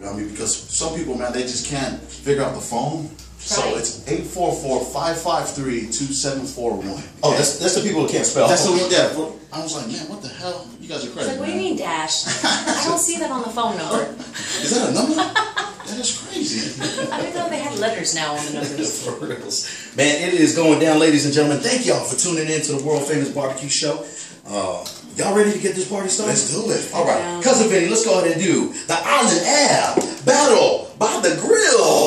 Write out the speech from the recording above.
I mean, because some people, man, they just can't figure out the phone. So Right. it's 844-553-2741. Oh, that's that's the people who can't spell. That's the one, yeah. for- I was like, man, what the hell? You guys are It's crazy, like, what do you mean dash? I don't see that on the phone number. Is that a number? that is crazy. I didn't know they had letters now on the numbers. For reals. Man, it is going down, ladies and gentlemen. Thank y'all for tuning in to the world famous barbecue show. Uh, y'all ready to get this party started? Let's do it. All right, Yeah. cousin Vinny, let's go ahead and do the Island Air Battle by the Grill.